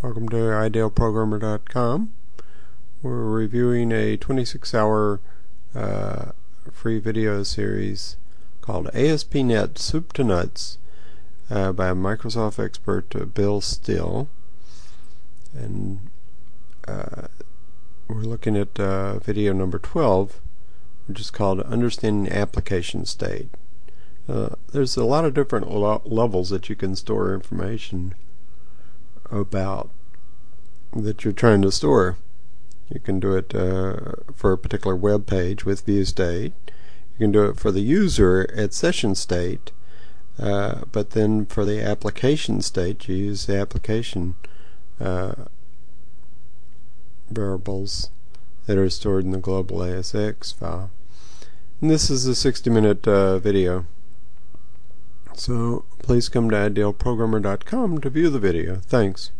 Welcome to idealprogrammer.com. We're reviewing a 26 hour uh, free video series called ASP.NET Soup to Nuts uh, by Microsoft expert uh, Bill Steele. And uh, we're looking at uh, video number 12, which is called Understanding Application State. Uh, there's a lot of different lo levels that you can store information about that you're trying to store. You can do it uh, for a particular web page with view state. You can do it for the user at session state, uh, but then for the application state, you use the application uh, variables that are stored in the global ASAX file. And this is a 60 minute uh, video. So please come to idealprogrammer.com to view the video. Thanks.